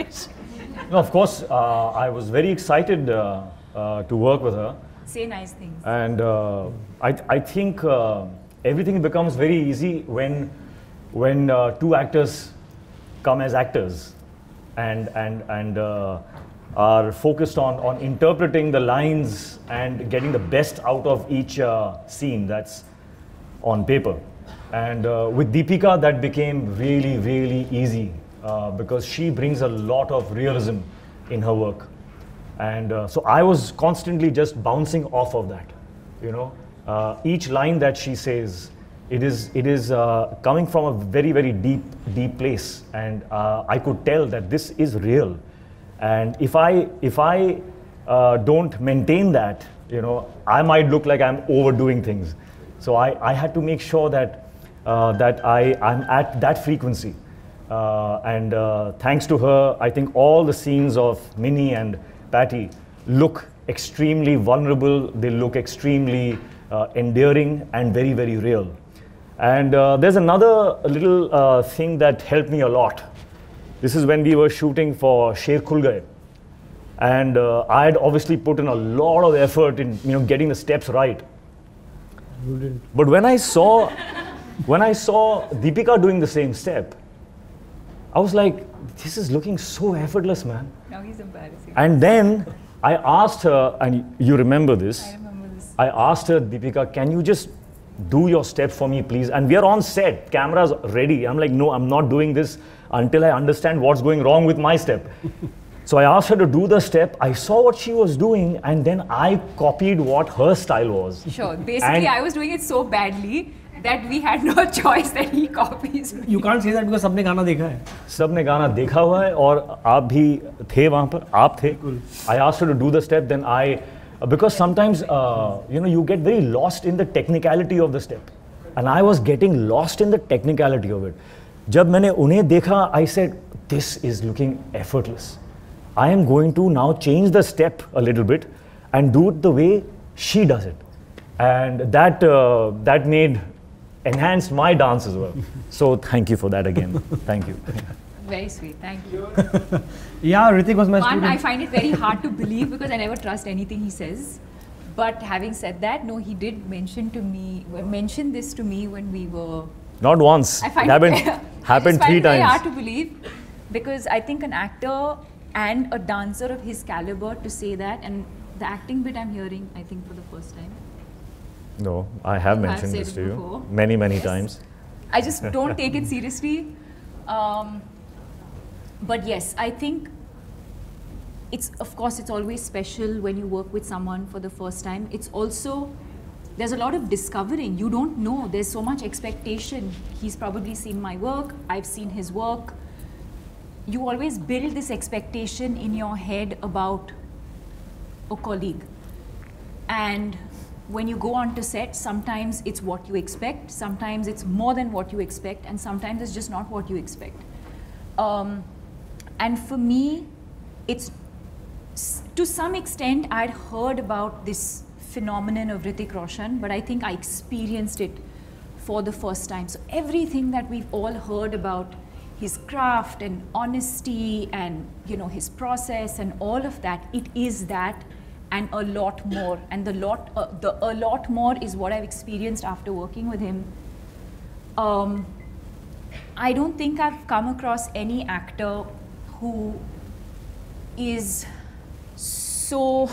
Krrish. No, of course, uh, I was very excited uh, uh, to work with her. Say nice things. And uh, I, I think uh, everything becomes very easy when, when uh, two actors come as actors and, and, and uh, are focused on, on interpreting the lines and getting the best out of each uh, scene that's on paper. And uh, with Deepika, that became really, really easy uh, because she brings a lot of realism in her work. And uh, so I was constantly just bouncing off of that. You know, uh, each line that she says, it is, it is uh, coming from a very, very deep, deep place. And uh, I could tell that this is real. And if I, if I don't maintain that, you know, I might look like I'm overdoing things. So I, I had to make sure that, that I, I'm at that frequency. Uh, and uh, thanks to her, I think all the scenes of Minnie and Patty look extremely vulnerable, they look extremely uh, endearing and very, very real. And uh, there's another little uh, thing that helped me a lot. This is when we were shooting for Sher Khul And uh, I had obviously put in a lot of effort in you know, getting the steps right. But when I saw, when I saw Deepika doing the same step, I was like, this is looking so effortless, man. Now he's embarrassing. And then I asked her, and you remember this. I remember this. I asked her, Deepika, can you just do your step for me, please? And we are on set, cameras ready. I'm like, no, I'm not doing this until I understand what's going wrong with my step. so I asked her to do the step. I saw what she was doing, and then I copied what her style was. Sure. Basically, And- I was doing it so badly that we had no choice that he copies me. You can't say that because सबने गाना देखा है सबने गाना देखा हुआ है और आप भी थे वहाँ पर आप थे I ask to do the step then I because sometimes you know you get very lost in the technicality of the step and I was getting lost in the technicality of it जब मैंने उन्हें देखा I said this is looking effortless I am going to now change the step a little bit and do it the way she does it and that that made enhanced my dance as well. so thank you for that again. thank you. Very sweet. Thank you. yeah, Hrithik was my One, student. I find it very hard to believe because I never trust anything he says. But having said that, no, he did mention to me, mention this to me when we were. Not once. I find happened, it happened three it times. Very hard to believe because I think an actor and a dancer of his caliber to say that, and the acting bit I'm hearing, I think for the first time. No, I have You mentioned this to you before. many, many Yes. times. I just don't take it seriously. Um, but yes, I think it's of course it's always special when you work with someone for the first time. It's also there's a lot of discovering. You don't know. There's so much expectation. He's probably seen my work. I've seen his work. You always build this expectation in your head about a colleague. And when you go onto set, sometimes it's what you expect, sometimes it's more than what you expect, and sometimes it's just not what you expect. Um, and for me, it's to some extent I'd heard about this phenomenon of Hrithik Roshan, but I think I experienced it for the first time. So everything that we've all heard about his craft and honesty and you know his process and all of that, it is that and a lot more. And the lot, uh, the a lot more is what I've experienced after working with him. Um, I don't think I've come across any actor who is so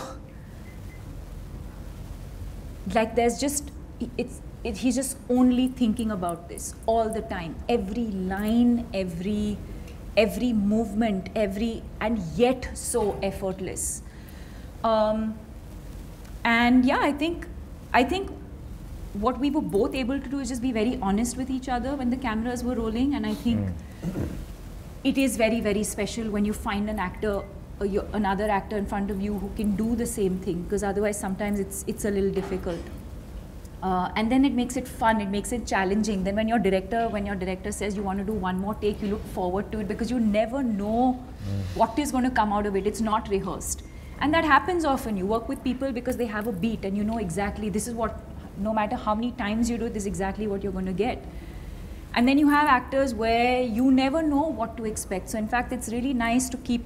like there's just it's it, he's just only thinking about this all the time every line every every movement every and yet so effortless um, and yeah i think i think what we were both able to do is just be very honest with each other when the cameras were rolling. And i think it is very very special when you find an actor or you, another actor in front of you who can do the same thing because otherwise sometimes it's it's a little difficult. Uh, and then it makes it fun. It makes it challenging. Then when your director when your director says you want to do one more take you look forward to it because you never know what is going to come out of it. It's not rehearsed and that happens often you work with people because they have a beat and you know exactly this is what no matter how many times you do it, this is exactly what you're going to get And then you have actors where you never know what to expect. So, in fact, it's really nice to keep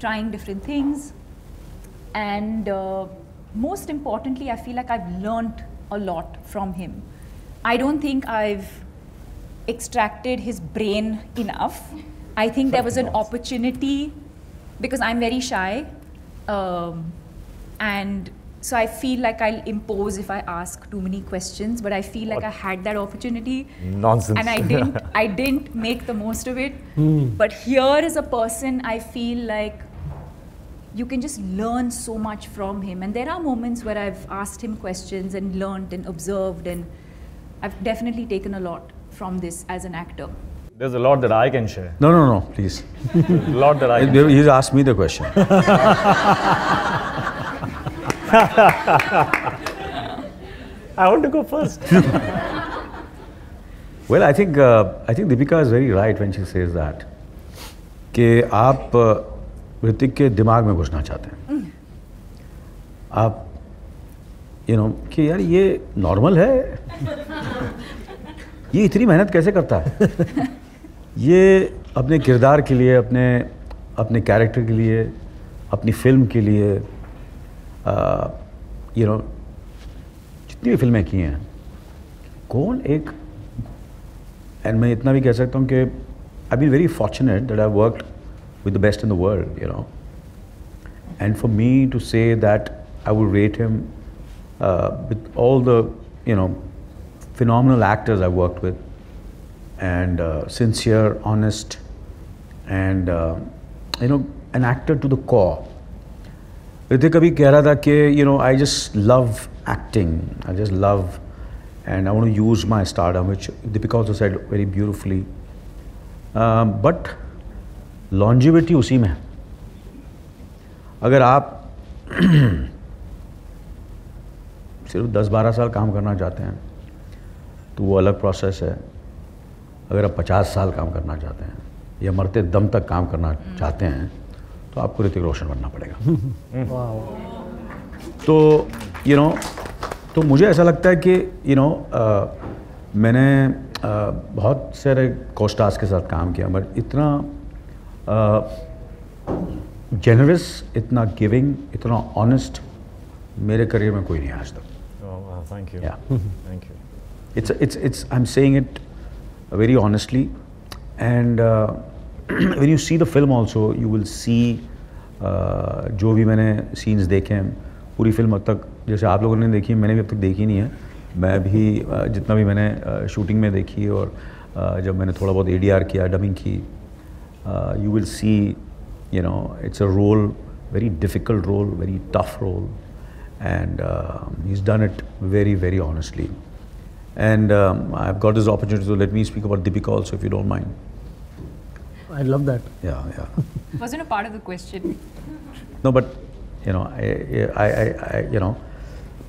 trying different things. And uh, most importantly, I feel like I've learned a lot from him. I don't think I've extracted his brain enough. I think there was an opportunity because I'm very shy. Um, and so I feel like I'll impose if I ask too many questions, but I feel like I had that opportunity Nonsense. and I didn't I didn't make the most of it. But here is a person I feel like you can just learn so much from him. And there are moments where I've asked him questions and learned and observed and I've definitely taken a lot from this as an actor. There's a lot that I can share. No, no, no, please. A lot that I can He's asked me the question. I want to go first. Well, I think uh, I think Deepika is very right when she says that कि आप uh, Hrithik के दिमाग में घुसना चाहते हैं आप you know कि यार ये नॉर्मल है ये इतनी मेहनत कैसे करता है ये अपने किरदार के लिए अपने अपने कैरेक्टर के लिए अपनी फ़िल्म के लिए यू नो जितनी भी फ़िल्में की हैं कौन एक एंड मैं इतना भी कह सकता हूँ कि I be very fortunate that I work with the best in the world you know and for me to say that I would rate him with all the you know phenomenal actors I work with, and uh, sincere, honest, and uh, you know, an actor to the core. Hrithik abhi keh tha ki, you know, I just love acting. I just love, and I want to use my stardom, which Deepika also said very beautifully. Um, but longevity उसी में है अगर आप सिर्फ 10-12 साल काम करना चाहते हैं तो वो अलग प्रोसेस है अगर आप 50 साल काम करना चाहते हैं या मरते दम तक काम करना चाहते हैं तो आपको ऋतिक रोशन बनना पड़ेगा। तो यू you नो know, तो मुझे ऐसा लगता है कि यू you नो know, मैंने अ, बहुत सारे कोस्टार्स के साथ काम किया बट इतना जेनरस इतना गिविंग इतना ऑनेस्ट मेरे करियर में कोई नहीं आज तक। Thank you thank you. It's it's it's it's i'm saying it very honestly and uh, when you see the film also you will see uh, जो भी मैंने सीन्स देखे हैं पूरी फिल्म अब तक जैसे आप लोगों ने देखी है मैंने भी अब तक देखी नहीं है मैं भी uh, जितना भी मैंने शूटिंग में देखी और uh, जब मैंने थोड़ा बहुत ए किया डबिंग की you will see you know it's a role very difficult role very tough role and uh, he's done it very very honestly and um, i've got this opportunity so let me speak about deepika also if you don't mind I love that. yeah yeah Wasn't a part of the question. no but you know I, I, I, I you know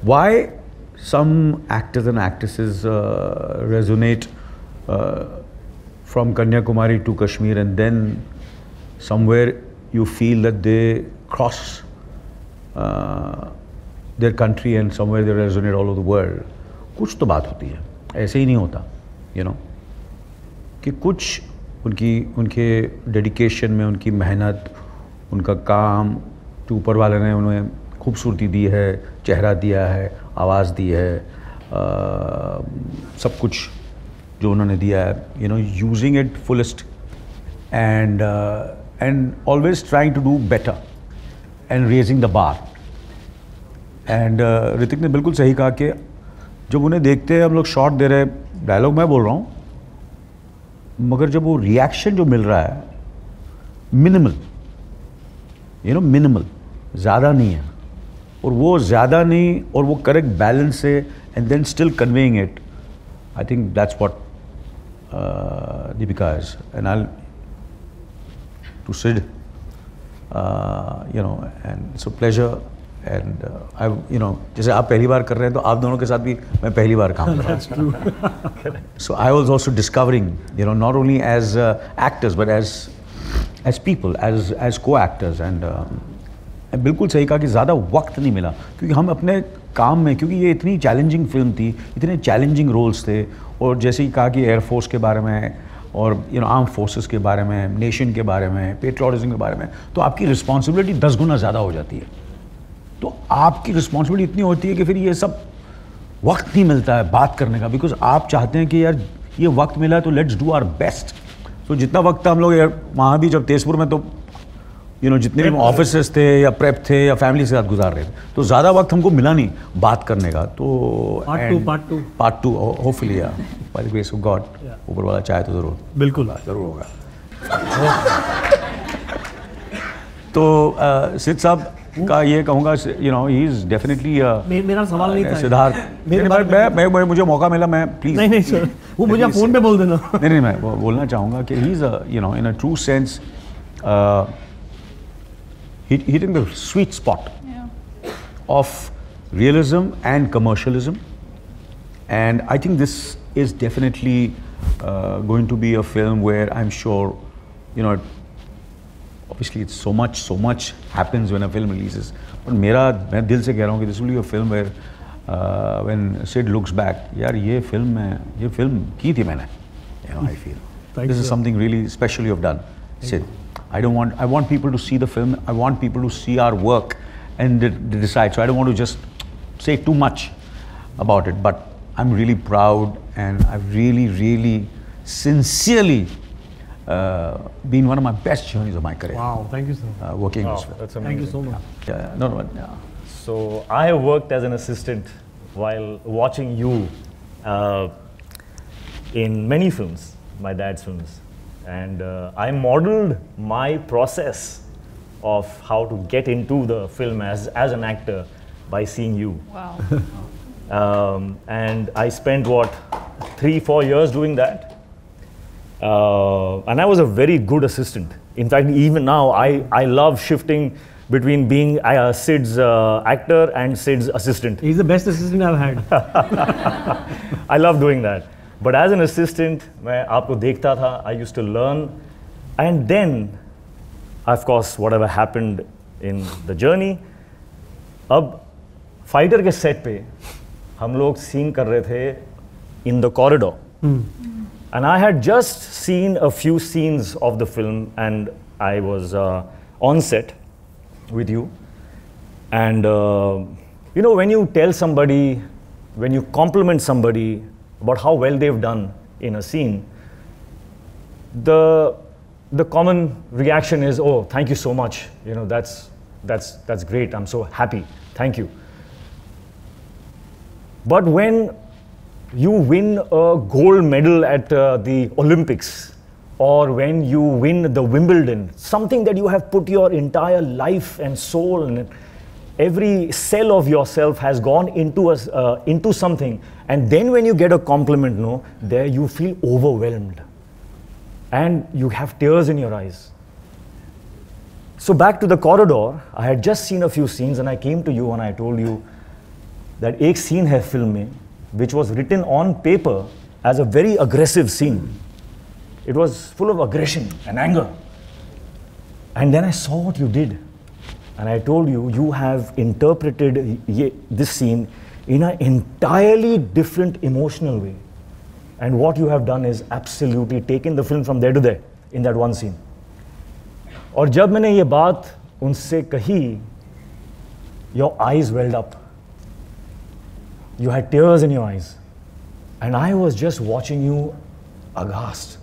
why some actors and actresses uh, resonate uh, from Kanyakumari to Kashmir and then somewhere you feel that they cross uh, their country and somewhere they resonate all over the world कुछ तो बात होती है ऐसे ही नहीं होता you you no know? कि कुछ उनकी उनके डेडिकेशन में उनकी मेहनत उनका काम जो ऊपर वाले ने उन्हें खूबसूरती दी है चेहरा दिया है आवाज़ दी है आ, सब कुछ जो उन्होंने दिया है you know using it fullest and and always trying to do better and raising the bar and Hrithik ने बिल्कुल सही कहा कि जब उन्हें देखते हैं, हम लोग शॉट दे रहे हैं डायलॉग मैं बोल रहा हूँ, मगर जब वो रिएक्शन जो मिल रहा है मिनिमल यू नो मिनिमल ज़्यादा नहीं है, और वो ज़्यादा नहीं, और वो करेक्ट बैलेंस है and then still conveying it I think that's what Deepika is and I too Sid you know and so pleasure and I you know जैसे आप पहली बार कर रहे हैं तो आप दोनों के साथ भी मैं पहली बार काम कर रहा हूँ। So I was also discovering, you know, not only as uh, actors as as people, as as co-actors, and um, बिल्कुल सही कहा कि ज़्यादा वक्त नहीं मिला क्योंकि हम अपने काम में क्योंकि ये इतनी चैलेंजिंग फ़िल्म थी इतने चैलेंजिंग रोल्स थे। और जैसे ही कहा कि एयरफोर्स के बारे में और यू नो आर्म फोर्सेस के बारे में नेशन के बारे में पेट्रोलिज्म के बारे में तो आपकी रिस्पॉन्सिबिलिटी दस गुना ज़्यादा हो जाती है। तो आपकी रिस्पॉन्सिबिलिटी इतनी होती है कि फिर ये सब वक्त नहीं मिलता है बात करने का बिकॉज़ आप चाहते हैं कि यार ये वक्त मिला है तो लेट्स डू आर बेस्ट तो जितना वक्त हम लोग यार वहाँ भी जब तेजपुर में तो यू नो जितने भी ऑफ़िस थे या प्रेप थे या फैमिली के साथ गुजार रहे थे तो ज़्यादा वक्त हमको मिला नहीं बात करने का। तो Part two, part two. Part two hopefully by the grace of God ऊपर वाला चाहे तो ज़रूर। बिल्कुल। ज़रूर होगा। तो सिद्ध साहब का ये कहूँगा you know he is definitely मेरा सवाल नहीं था सिद्धार्थ। मैं मैं मुझे मौका मिला मैं प्लीज़ नहीं नहीं सर वो मुझे फ़ोन पे बोल देना। नहीं नहीं मैं बोलना चाहूँगा कि he is you know in a true sense hitting the sweet spot of realism and commercialism and I think this is definitely going to be a film where I am sure you know obviously it's so much so much happens when a film releases. But mera main dil se keh raha hu ki this will be a film where uh, when Sid looks back yaar ye film mein ye film ki thi maine you know I feel. Thank this you. is something really special you have done Sid. I don't want I want people to see the film. I want people to see our work and they, they decide. So I don't want to just say too much about it. But I'm really proud and I really really sincerely uh, been one of my best journeys of my career. Wow, thank you, sir. Uh, working wow, this. That's amazing. Thank you so much. Yeah. no, no, no. So I worked as an assistant while watching you uh, in many films, my dad's films. And uh, I modeled my process of how to get into the film as, as an actor by seeing you. Wow. um, and I spent, what, three, four years doing that. Uh, and I was a very good assistant. In fact, even now, I, I love shifting between being uh, Sid's uh, actor and Sid's assistant. He is the best assistant I have had I love doing that. But as an assistant, मैं आपको देखता था, I used to learn. And then, of course, whatever happened in the journey, अब fighter के set पे हम लोग scene कर रहे थे in the corridor And I had just seen a few scenes of the film, and I was uh, on set with you. And uh, you know, when you tell somebody, when you compliment somebody about how well they've done in a scene, the the common reaction is, "Oh, thank you so much. You know, that's that's that's great. I'm so happy. Thank you." But when you win a gold medal at uh, the Olympics or when you win the Wimbledon, something that you have put your entire life and soul and every cell of yourself has gone into, a, uh, into something. And then when you get a compliment, no, there you feel overwhelmed and you have tears in your eyes. So back to the corridor, I had just seen a few scenes and I came to you and I told you that ek scene hai film mein, which was written on paper as a very aggressive scene. It was full of aggression and anger. And then I saw what you did. And I told you, you have interpreted ye- this scene in an entirely different emotional way. And what you have done is absolutely taken the film from there to there in that one scene. और जब मैंने ये बात उनसे कही, your eyes welled up. You had tears in your eyes. And I was just watching you aghast.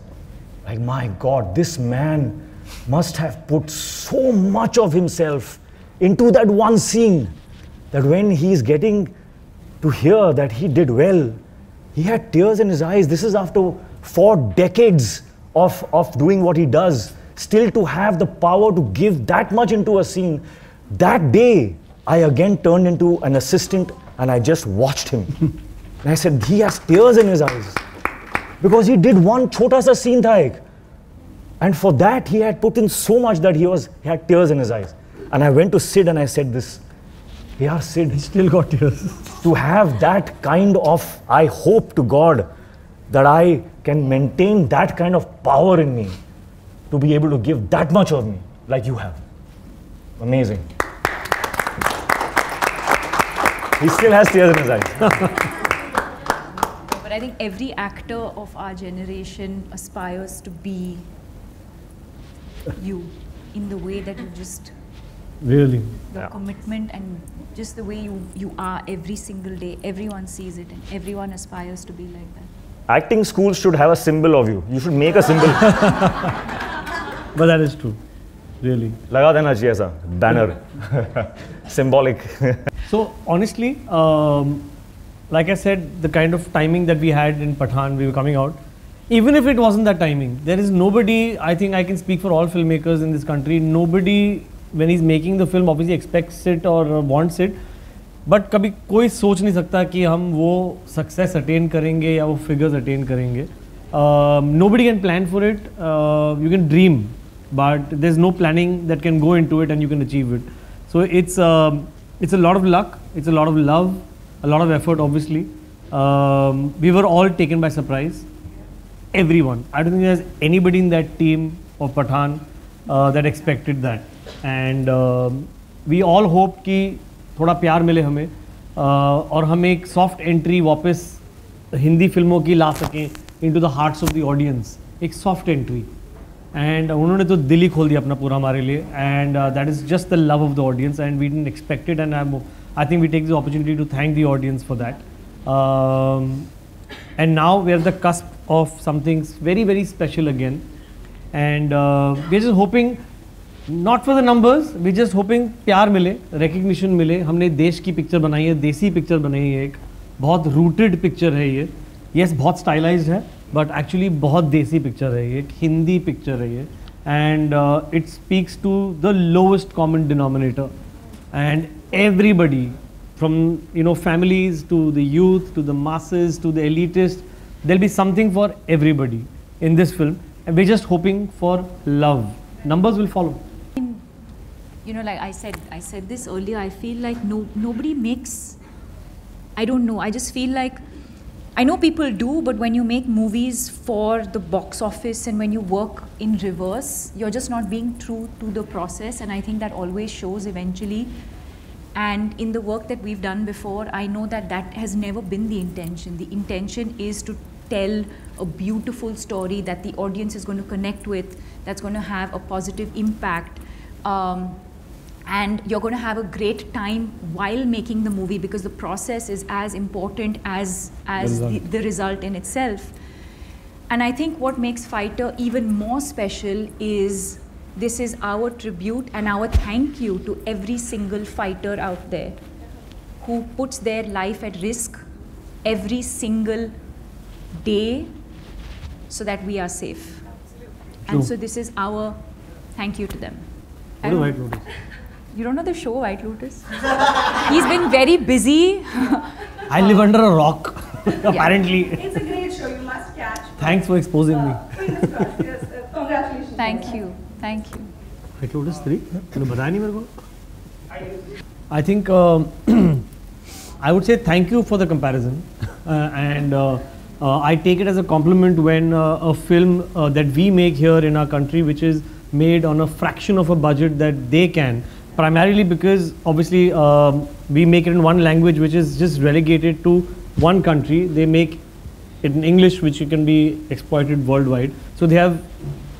Like, my God, this man must have put so much of himself into that one scene that when he's getting to hear that he did well, he had tears in his eyes. This is after four decades of, of doing what he does. Still to have the power to give that much into a scene. That day, I again turned into an assistant and I just watched him. and I said, he has tears in his eyes. Because he did one chota sa scene tha ek. And for that, he had put in so much that he, was, he had tears in his eyes. And I went to Sid and I said this. Yeah, Sid. He still got tears. to have that kind of, I hope to God, that I can maintain that kind of power in me to be able to give that much of me like you have. Amazing. He still has tears in his eyes. But I think every actor of our generation aspires to be you in the way that you just Really. your Yeah. commitment and just the way you, you are every single day. Everyone sees it and everyone aspires to be like that. Acting schools should have a symbol of you. You should make a symbol. But that is true. Really. लगा देना चाहिए ऐसा banner. Symbolic. So honestly, um, like I said, the kind of timing that we had in Pathan, we were coming out. Even if it wasn't that timing, there is nobody. I think I can speak for all filmmakers in this country. Nobody, when he's making the film, obviously expects it or uh, wants it. But कभी कोई सोच नहीं सकता कि हम वो success attain करेंगे या वो फिगर्स अटेन करेंगे nobody can plan for it you can dream but there's no planning that can go into it and you can achieve it. So it's, um, it's a lot of luck, it's a lot of love, a lot of effort obviously. Um, we were all taken by surprise. Everyone. I don't think there's anybody in that team of Pathaan uh, that expected that. And uh, we all hope कि थोड़ा प्यार मिले हमें uh, और हम एक soft entry वापस हिंदी फिल्मों की ला सकें into the hearts of the audience. एक soft entry. एंड उन्होंने तो दिल ही खोल दिया अपना पूरा हमारे लिए। And that is just the love of the audience and we didn't expected and I I think we take the opportunity to thank the audience for that and now we are the the of something very very special again. And uh, we're just hoping not for the numbers we're just hoping प्यार मिले recognition मिले। हमने देश की picture बनाई है देसी picture बनाई है एक। बहुत रूटेड पिक्चर है ये। यस बहुत स्टाइलाइज्ड है बट एक्चुअली बहुत देसी पिक्चर है ये एक हिंदी पिक्चर है ये and it speaks to the lowest common denominator and everybody from you know families to the youth to the masses to the elitist there'll be something for everybody in this film and we're just hoping for love numbers will follow You know, like I said, I said this earlier. I feel like no nobody makes. I don't know. I just feel like I know people do, but when you make movies for the box office and when you work in reverse, you're just not being true to the process. And I think that always shows eventually. And in the work that we've done before, I know that that has never been the intention. The intention is to tell a beautiful story that the audience is going to connect with, that's going to have a positive impact. Um, and you're going to have a great time while making the movie because the process is as important as as the, result. the result in itself and i think what makes fighter even more special is this is our tribute and our thank you to every single fighter out there who puts their life at risk every single day so that we are safe True. and so this is our thank you to them What do Lotus? you don't know the show White Lotus? He's been very busy. I live under a rock apparently It's a great show. You must catch. thanks for exposing me Fingers crossed. Yes, uh, congratulations. Thank you. Thank you. White Lotus 3 तूने बताया नहीं मेरे को I think um, I would say thank you for the comparison, uh, and uh, uh, I take it as a compliment when uh, a film uh, that we make here in our country, which is made on a fraction of a budget that they can, primarily because obviously um, we make it in one language, which is just relegated to one country. They make it in English, which can be exploited worldwide. So they have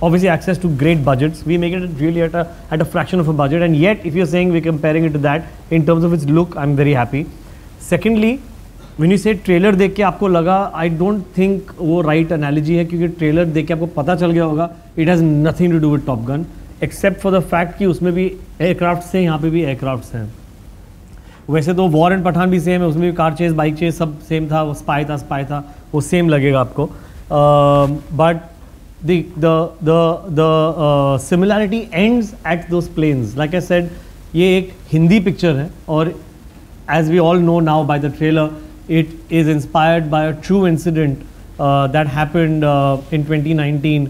obviously access to great budgets. We make it really at a at a fraction of a budget, and yet if you're saying we're comparing it to that in terms of its look, I'm very happy. Secondly, when you say trailer देख के आपको लगा I don't think वो right analogy है क्योंकि trailer देख के आपको पता चल गया होगा it has nothing to do with top gun Except for the fact कि उसमें भी एयरक्राफ्ट से यहाँ पे भी एयरक्राफ्ट हैं। वैसे तो वॉर एंड पठान भी सेम है, उसमें भी कार चेज बाइक चेज सब सेम था, वो स्पाई था स्पाई था, वो सेम लगेगा आपको। But the end at though planes like a said ये एक हिंदी पिक्चर है और as we all know now by the trailer it is inspired by a true incident that happened in twenty nineteen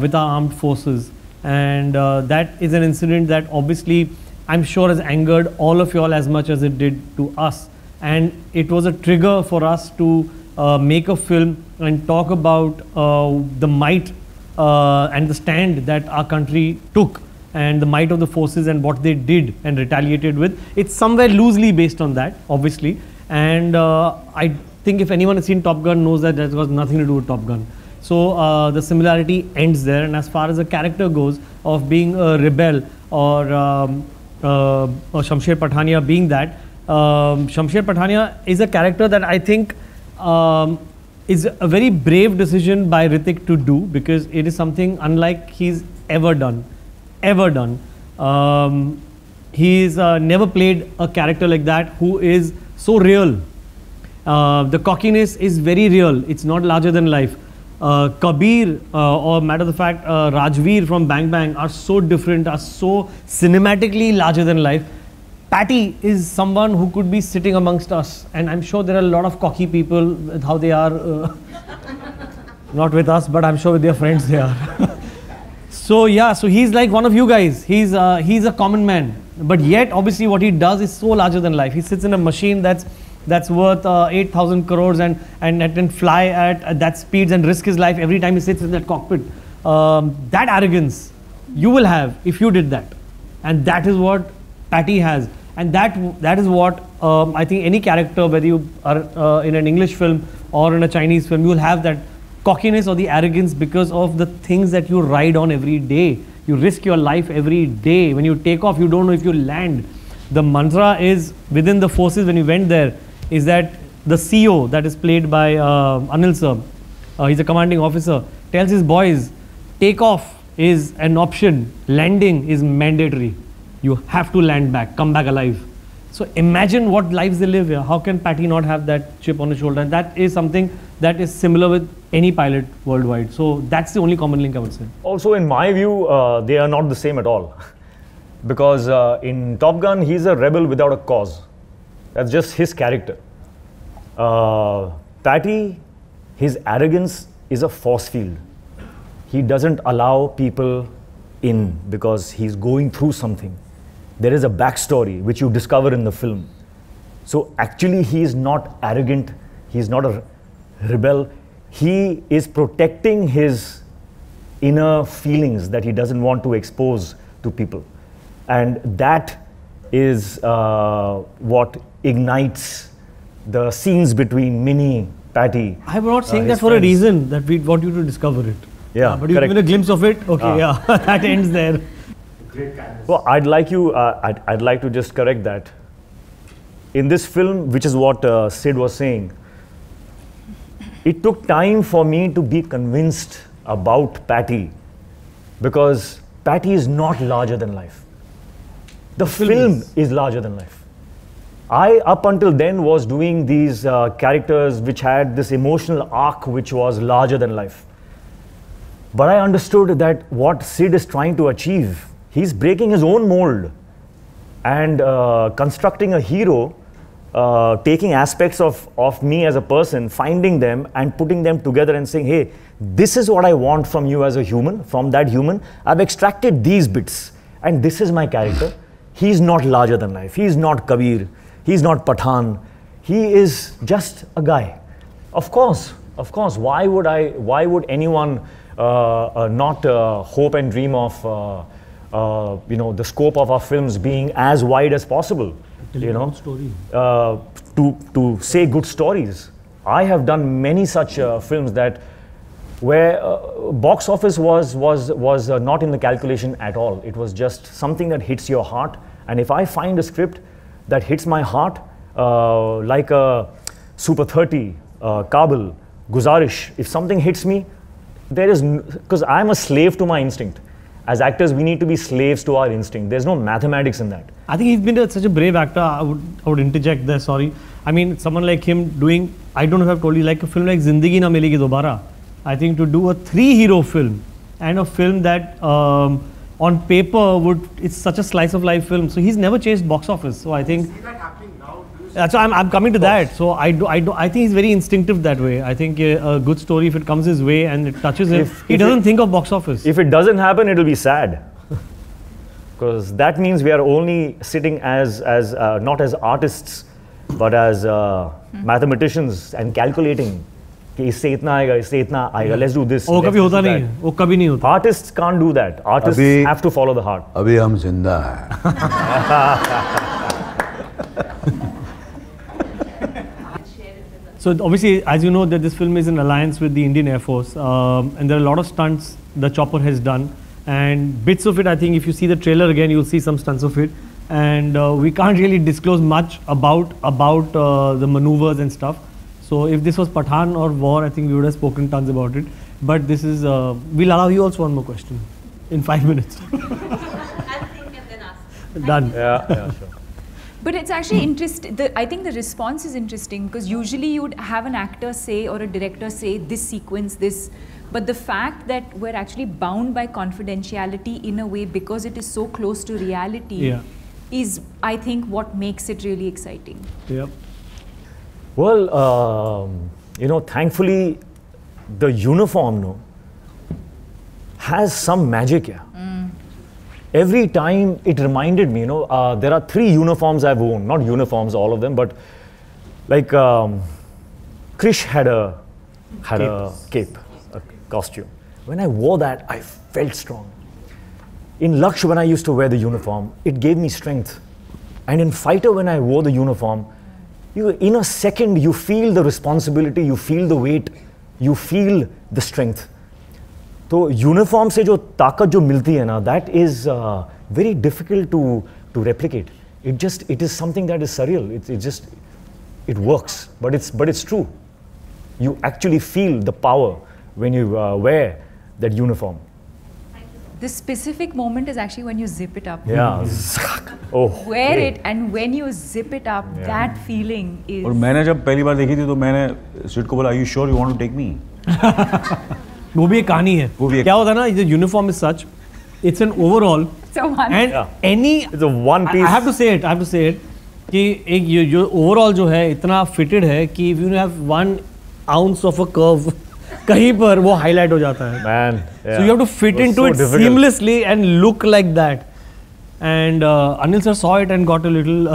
with armed forces and uh, that is an incident that obviously i'm sure has angered all of you all as much as it did to us and it was a trigger for us to uh, make a film and talk about uh, the might uh, and the stand that our country took and the might of the forces and what they did and retaliated with. It's somewhere loosely based on that, obviously. And uh, I think if anyone has seen Top Gun knows that that was nothing to do with Top Gun. So uh, the similarity ends there. And as far as the character goes of being a rebel or, um, uh, or Shamsher Pathania being that, um, Shamsher Pathania is a character that I think um, is a very brave decision by Hrithik to do because it is something unlike he's ever done, ever done. Um, he's uh, never played a character like that who is so real. Uh, the cockiness is very real. It's not larger than life. Uh, Kabir uh, or matter of fact uh, Rajveer from Bang Bang are so different, are so cinematically larger than life. Patty is someone who could be sitting amongst us, and I'm sure there are a lot of cocky people with how they are. Uh, not with us, but I'm sure with their friends they are. so yeah, so he's like one of you guys. He's uh, he's a common man, but yet obviously what he does is so larger than life. He sits in a machine that's that's worth uh, 8,000 crores and and can fly at, at that speeds and risk his life every time he sits in that cockpit. Um, that arrogance you will have if you did that, and that is what Patty has, and that that is what um, I think any character, whether you are uh, in an English film or in a Chinese film, you will have that cockiness or the arrogance because of the things that you ride on every day. You risk your life every day. When you take off, you don't know if you land. The mantra is within the forces when you went there is that the CEO that is played by uh, Anil sir, uh, he's a commanding officer, tells his boys, take off is an option, landing is mandatory. You have to land back, come back alive. So imagine what lives they live here. How can Patty not have that chip on his shoulder? And that is something that is similar with any pilot worldwide. So that's the only common link I would say. Also, in my view, uh, they are not the same at all. because uh, in Top Gun, he's a rebel without a cause. That's just his character. Uh, Patty, his arrogance is a force field. He doesn't allow people in because he's going through something. There is a backstory which you discover in the film. So actually, he is not arrogant. He is not a rebel. He is protecting his inner feelings that he doesn't want to expose to people. And that is uh, what ignites the scenes between Minnie, Patty. I'm not saying uh, that his for a reason that we want you to discover it. Yeah, Uh, but you've correct. given a glimpse of it. Okay, Ah. yeah, that ends there. Well, I'd like you, uh, I'd, I'd like to just correct that. In this film, which is what uh, Sid was saying, it took time for me to be convinced about Patty because Patty is not larger than life. The film film is. is larger than life. I, up until then, was doing these uh, characters which had this emotional arc which was larger than life. But I understood that what Sid is trying to achieve, he's breaking his own mold and uh, constructing a hero, uh, taking aspects of, of me as a person, finding them and putting them together and saying, hey, this is what I want from you as a human. From that human, I've extracted these bits, and this is my character. He's not larger than life. He's not Kabir. He's not Pathaan. He is just a guy. Of course, of course. Why would I? Why would anyone uh, uh, not uh, hope and dream of uh, uh, you know the scope of our films being as wide as possible? Tell You know, story. uh, to to say good stories. I have done many such uh, films that where uh, box office was was was uh, not in the calculation at all. It was just something that hits your heart. And if I find a script that hits my heart, uh, like a Super 30, uh, Kaabil, Guzaarish, if something hits me, there is because I'm a slave to my instinct. As actors, we need to be slaves to our instinct. There's no mathematics in that. I think he's been a, such a brave actor. I would, I would interject there. Sorry. I mean, someone like him doing. I don't know if I've told you, like a film like Zindagi Na Milegi Dobara. I think to do a three-hero film and a film that um, on paper would it's such a slice of life film. So he's never chased box office. So I think. That's why I'm, I'm coming to that. So I do, I do I think he's very instinctive that way. I think a, a good story if it comes his way and it touches him, If- he if doesn't it- think of box office. If it doesn't happen, it'll be sad. Because that means we are only sitting as, as uh, not as artists, but as uh, mathematicians and calculating कि इससे इतना आएगा इससे इतना आएगा let's do this वो कभी होता नहीं है वो कभी नहीं होता artists can't do that artists अभी- have to follow the heart अभी हम ज़िंदा हैं So obviously, as you know, that this film is in alliance with the Indian Air Force, um, and there are a lot of stunts the chopper has done, and bits of it. I think if you see the trailer again, you'll see some stunts of it, and uh, we can't really disclose much about about uh, the maneuvers and stuff. So if this was Pathaan or War, I think we would have spoken tons about it. But this is, uh, we'll allow you also one more question in five minutes. I'll think and then ask. Done. yeah yeah sure But it's actually interesting. I think the response is interesting because usually you would have an actor say or a director say this sequence, this. But the fact that we're actually bound by confidentiality in a way because it is so close to reality Yeah. is, I think, what makes it really exciting. Yep. Well, um, you know, thankfully, the uniform, no, has some magic here. Every time it reminded me, you know, uh, there are three uniforms I've worn, not uniforms, all of them, but like um, Krrish had a had a cape, a costume. When I wore that, I felt strong. In Lakshya, when I used to wear the uniform, it gave me strength. And in Fighter, when I wore the uniform, you, in a second, you feel the responsibility, you feel the weight, you feel the strength. तो uniform से जो ताकत जो मिलती है ना that is very difficult to to replicate it just it is something that is surreal it it just it works but it's but it's true you actually feel the power when you uh, wear that uniform. The specific moment is actually when you zip it up. Yeah. oh. Wear okay. it, and when you zip it up, Yeah. that feeling is. और मैंने जब पहली बार देखी थी तो मैंने sweet को बोला you sure you want to take me वो भी एक कहानी है वो भी एक- क्या होता है ना the uniform is such it's an overall so one. and Yeah. any It's a one I- piece. I have to say it I have to say it कि एक ये जो ओवरऑल जो है इतना फिटेड है कि if you have one ounce of a curve कहीं पर वो हाईलाइट हो जाता है। Man so you have to fit into it seamlessly and look like that and Anil sir saw it and got a little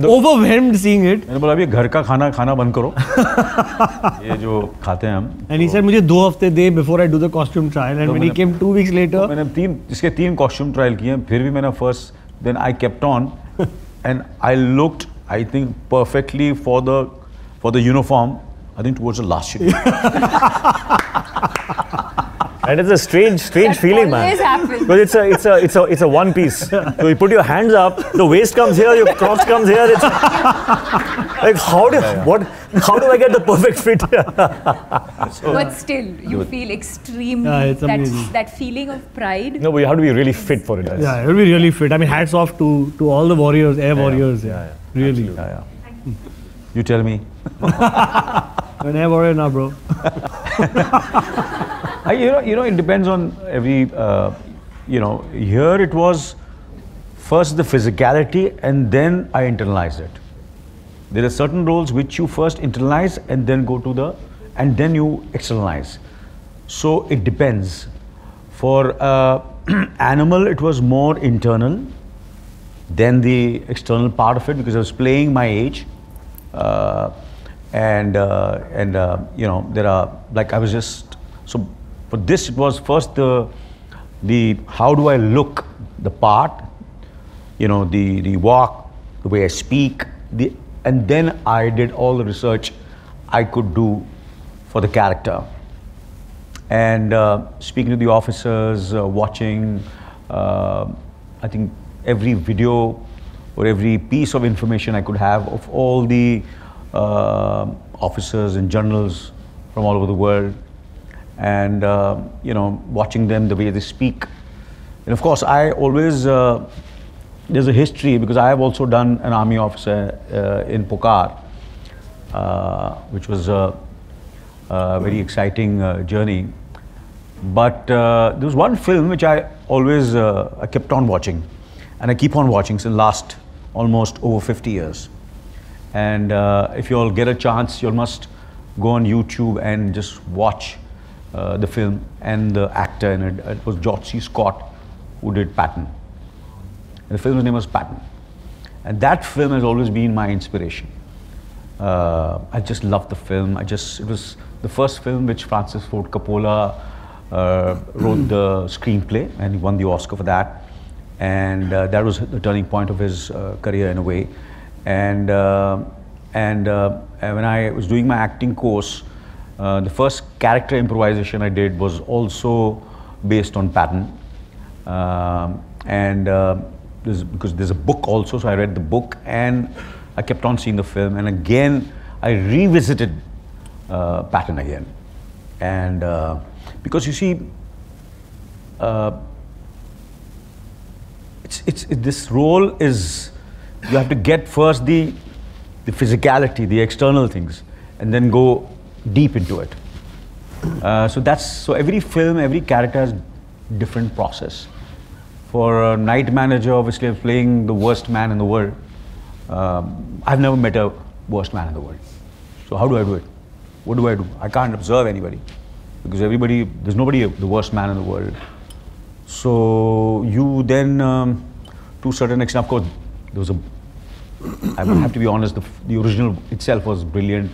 overwhelmed seeing it मैंने बोला अभी घर का खाना खाना बंद करो। ये जो खाते हैं हम। एंड ही सर मुझे दो हफ़्ते दे before I do the costume trial and when he came 2 weeks later मैंने तीन इसके तीन कॉस्ट्यूम ट्रायल किए फिर भी मैंने first then I kept on and I looked I think perfectly for the for the uniform I think towards the last schedule. and it's a strange, strange that feeling, man. Because it's a, it's a, it's a, it's a one piece. So you put your hands up, the waist comes here, your cross comes here. It's like how do, yeah, yeah. what, how do I get the perfect fit? so, but still, you feel extremely yeah, that, that feeling of pride. No, but you have to be really fit for it. guys? Yeah, you have to be really fit. I mean, hats off to to all the warriors, air warriors. Yeah, really. You tell me, now, bro. I, you know, you know, it depends on every. Uh, you know, here it was first the physicality, and then I internalized it. There are certain roles which you first internalize and then go to the, and then you externalize. So it depends. For uh, animal, it was more internal than the external part of it because I was playing my age, uh, and uh, and uh, you know there are like I was just so for this it was first the the how do I look the part, you know the the walk, the way I speak, the and then I did all the research I could do for the character. And uh, speaking to the officers, uh, watching, uh, I think every video or every piece of information I could have of all the officers and generals from all over the world, and uh, you know, watching them the way they speak. And of course, I always uh, there's a history because I have also done an army officer uh, in Pukar, uh, which was a, a very exciting uh, journey. But uh, there was one film which I always uh, I kept on watching, and I keep on watching since last almost over 50 years. And uh, if you all get a chance, you must go on YouTube and just watch uh, the film and the actor in it. It was George C. Scott who did Patton. And the film's name was Patton. And that film has always been my inspiration. Uh, I just loved the film. I just it was the first film which Francis Ford Coppola uh, wrote the screenplay, and he won the Oscar for that. And uh, that was the turning point of his uh, career in a way. And uh, and uh, when I was doing my acting course, uh, the first character improvisation I did was also based on Patton. Um, and uh, because there's a book also, so I read the book and I kept on seeing the film. And again, I revisited uh, Patton again. And uh, because you see, it's, it's, it- this role is, you have to get first the, the physicality, the external things, and then go deep into it. Uh, so that's, so every film, every character has different process. For a night manager, obviously, I'm playing the worst man in the world. Um, I've never met a worst man in the world. So how do I do it? What do I do? I can't observe anybody because everybody, there's nobody the worst man in the world. So you then, um, to a certain extent, of course, there was a. I would have to be honest. The, the original itself was brilliant.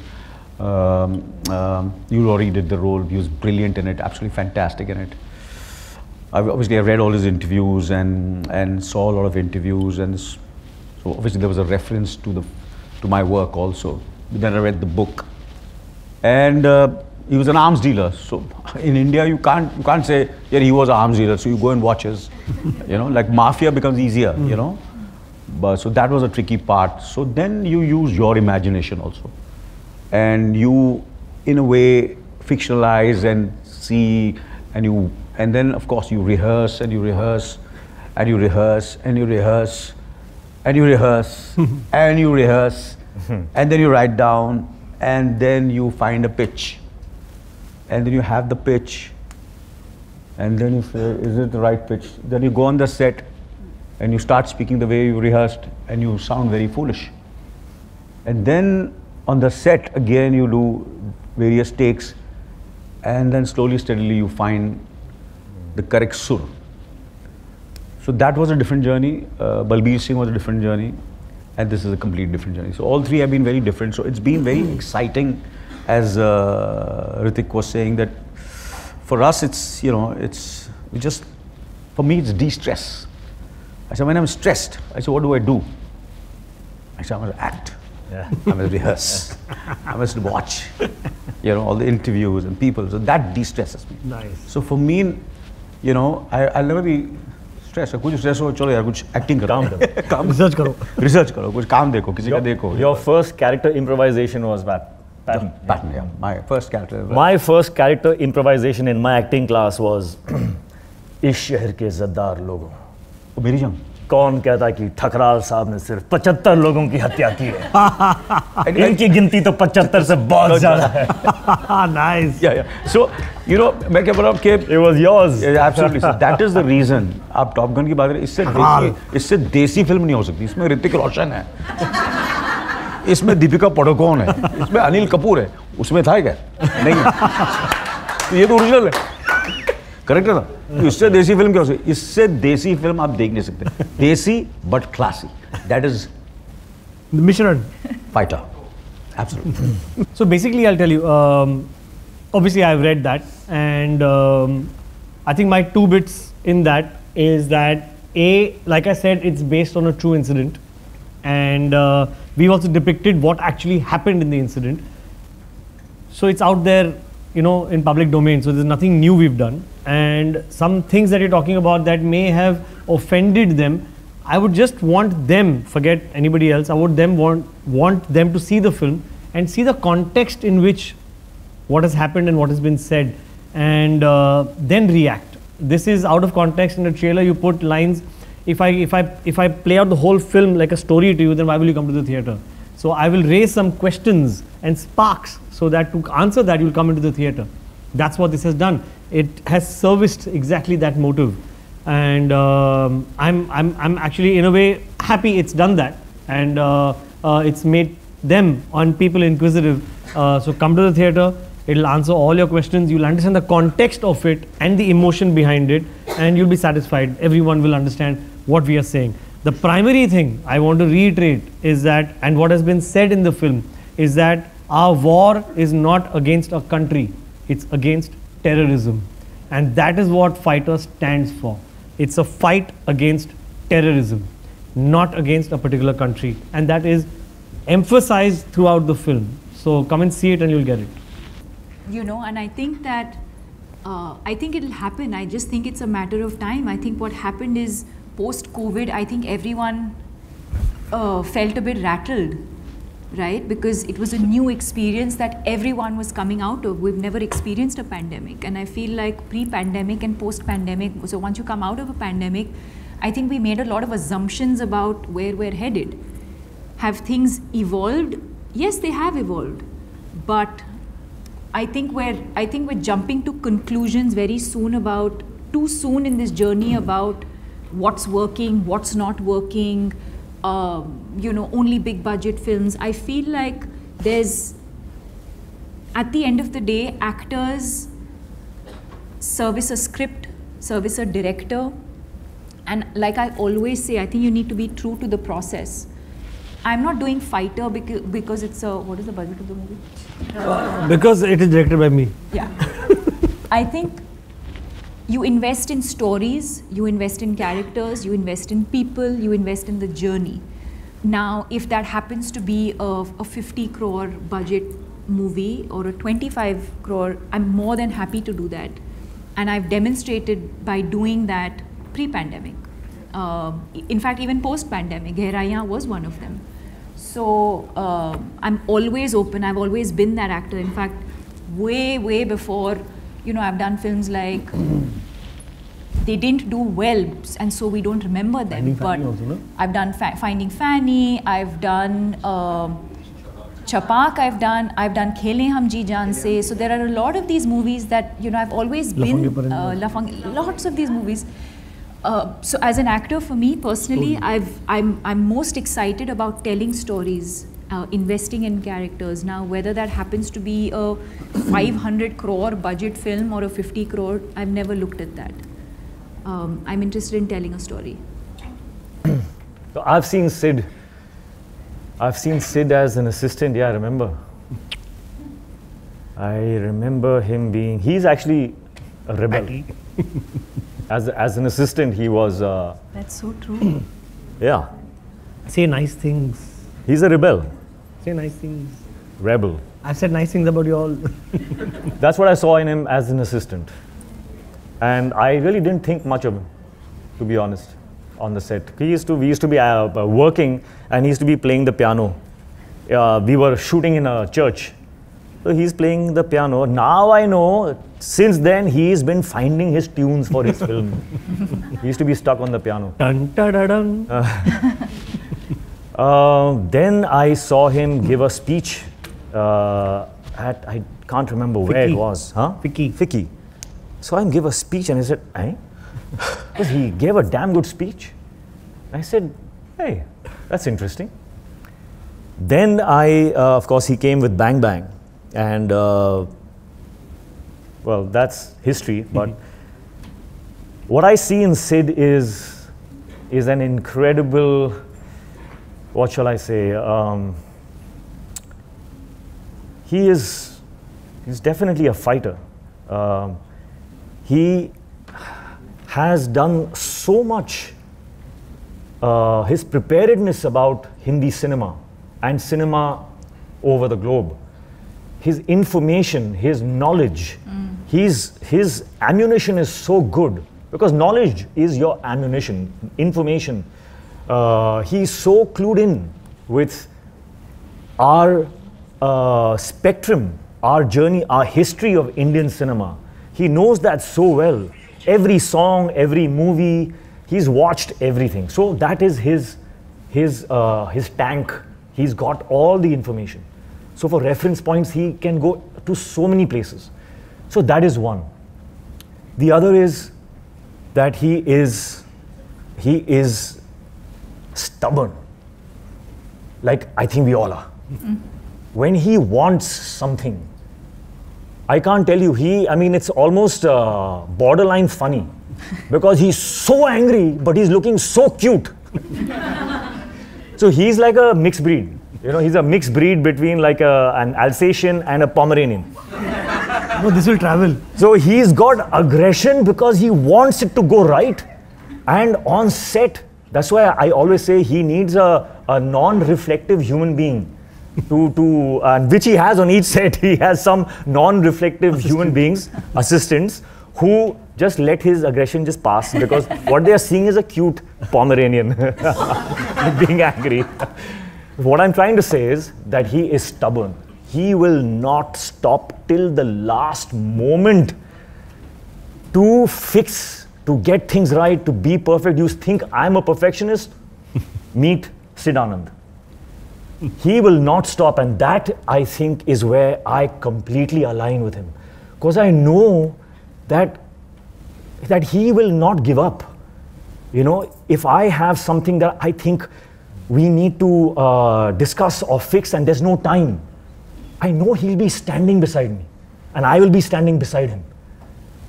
Um, um, you already did the role. He was brilliant in it. Absolutely fantastic in it. I've obviously I read all his interviews and and saw a lot of interviews and so obviously there was a reference to the to my work also. But then I read the book, and uh, he was an arms dealer. So in India you can't you can't say yeah he was an arms dealer. So you go and watch his, you know like mafia becomes easier. You know, but so that was a tricky part. So then you use your imagination also, and you in a way fictionalize and see and you and then of course you rehearse and you rehearse and you rehearse and you rehearse and you rehearse and you rehearse and then you write down and then you find a pitch. And then you have the pitch. And then you say is it the right pitch? Then you go on the set and you start speaking the way you rehearsed and you sound very foolish. And then on the set again you do various takes and then slowly steadily you find the correct sur. So that was a different journey. Uh, balbir singh was a different journey and this is a complete different journey. So all three have been very different. So it's been very exciting as uh, Hrithik was saying that for us it's you know it's we just for me it's de-stress I said when I'm stressed I said what do I do I said I'm going to act Yeah. I must rehearse. I must watch, you know, all the interviews and people. So that de-stresses me. Nice. So for me, you know, I, I'll never be stressed. कुछ stress हो चलो यार कुछ acting करो. काम करो. काम Research करो. research करो कुछ काम देखो किसी का देखो. Your first character improvisation was Pat- Patton. pattern, yeah. My first character. My first character improvisation in my acting class was इस शहर के जद्दार लोगों Oh, मेरी जंग. कौन कहता कि ठकराल साहब ने सिर्फ़ 75 लोगों की हत्या की है? इनकी गिनती तो 75 से बहुत ज़्यादा है। Nice. Yeah, yeah. So, you know, मैं क्या बोल रहा हूँ कि It was yours. Yeah, absolutely. So that is the आप टॉप गन की बात करें इससे देसी इससे देसी फ़िल्म नहीं हो सकती। इसमें ऋतिक रोशन है। इसमें दीपिका पडुकोन है। इसमें अनिल कपूर है। उसमें था क्या? नहीं। तो ये तो ओरिजिनल है। करेक्ट है ना? इससे देसी फिल्म क्या हो सकती इससे देसी फिल्म आप देख नहीं सकते desi but classy that is The Michelin. Fighter absolutely So basically, I'll tell you. Um, obviously, I've read that, and um, I think my two bits in that is that a, like I said, it's based on a true incident, and uh, we've also depicted what actually happened in the incident. So it's out there, you know, in public domain. So there's nothing new we've done, and some things that you're talking about that may have offended them. I would just want them, forget anybody else. I would them want want them to see the film and see the context in which what has happened and what has been said, and uh, then react. This is out of context in a trailer. You put lines. If I if I if I play out the whole film like a story to you, then why will you come to the theater? So I will raise some questions and sparks so that to answer that you'll come into the theater. That's what this has done. It has serviced exactly that motive, and um, I'm I'm I'm actually in a way happy it's done that, and uh, uh, it's made them on people inquisitive. Uh, so come to the theater. It'll answer all your questions. You'll understand the context of it and the emotion behind it, and you'll be satisfied. Everyone will understand what we are saying. The primary thing I want to reiterate is that, and what has been said in the film, is that our war is not against a country, it's against terrorism. And that is what fighter stands for. It's a fight against terrorism, not against a particular country. And that is emphasized throughout the film. So come and see it and you'll get it. you know and i think that uh, i think it'll happen i just think it's a matter of time i think what happened is post covid i think everyone uh, felt a bit rattled right? Because it was a new experience that everyone was coming out of. We've never experienced a pandemic. And i feel like pre pandemic and post pandemic so once you come out of a pandemic i think we made a lot of assumptions about where we're headed. Have things evolved? Yes they have evolved. But I think we're I think we're jumping to conclusions very soon about too soon in this journey about what's working, what's not working. Um, you know, only big budget films. I feel like there's at the end of the day, actors service a script, service a director, and like I always say, I think you need to be true to the process. I'm not doing fighter because, because it's a what is the budget of the movie? Because it is directed by me. Yeah. I think you invest in stories, you invest in characters, you invest in people, you invest in the journey. Now, if that happens to be a, a 50 crore budget movie or a 25 crore, I'm more than happy to do that. And I've demonstrated by doing that pre pandemic. Um in fact, even post pandemic, Gehraiyaan was one of them. So uh, I'm always open. I've always been that actor. In fact, way, way before, you know, I've done films like they didn't do well, and so we don't remember them. Finding but also, no? I've done fa- Finding Fanny. I've done um Chhapaak. I've done. I've done Khele Hum Ji Jaan Se. So there are a lot of these movies that you know I've always been uh, Lafangey, lots of these movies. Uh, so as an actor, for me personally, I've, I'm, I'm most excited about telling stories, uh, investing in characters. Now, whether that happens to be a 500 crore budget film or a 50 crore, I've never looked at that. Um, I'm interested in telling a story. So I've seen Sid. I've seen Sid as an assistant. Yeah, I remember. I remember him being. He's actually a rebel. as as an assistant, he was. Uh, That's so true. yeah, Say nice things. he's a rebel, Say nice things. rebel. I've said nice things about you all. That's what I saw in him as an assistant, and I really didn't think much of him, to be honest, on the set. He used to. We used to be uh, uh, working, and he used to be playing the piano. Uh, we were shooting in a church. So he's playing the piano. Now I know, since then, he's been finding his tunes for his film. he used to be stuck on the piano. dun, da, da, dun. Uh, then I saw him give a speech uh, at, I can't remember where it was. Huh? Vicky. Vicky. Saw him give a speech and I said, eh? Because he gave a damn good speech. I said, hey, that's interesting. Then I, uh, of course, he came with Bang Bang. And, uh, well, that's history. But what I see in Sid is, is an incredible, what shall I say? Um, he is, he's definitely a fighter. Um, he has done so much uh, his preparedness about Hindi cinema and cinema over the globe, his information, his knowledge, his, his ammunition is so good because knowledge is your ammunition, information. Uh, he's so clued in with our uh, spectrum, our journey, our history of Indian cinema. He knows that so well. Every song, every movie, he's watched everything. So that is his, his, uh, his tank. He's got all the information. So for reference points, he can go to so many places. So that is one. The other is that he is, he is stubborn. Like I think we all are when he wants something, I can't tell you, he, I mean, it's almost uh, borderline funny because he's so angry, but he's looking so cute. so he's like a mixed breed. You know, he's a mixed breed between like a, an Alsatian and a Pomeranian. No, this will travel. So he's got aggression because he wants it to go right. And on set, that's why I always say he needs a, a non reflective human being. To, to uh, which he has on each set, he has some non reflective human beings, assistants, who just let his aggression just pass because what they are seeing is a cute Pomeranian being angry. What I'm trying to say is that he is stubborn. He will not stop till the last moment to fix, to get things right, to be perfect. You think I'm a perfectionist? Meet Sid Anand. He will not stop, and that I think is where I completely align with him. Because I know that, that he will not give up. You know, if I have something that I think we need to uh, discuss or fix and there's no time, I know he'll be standing beside me and I will be standing beside him.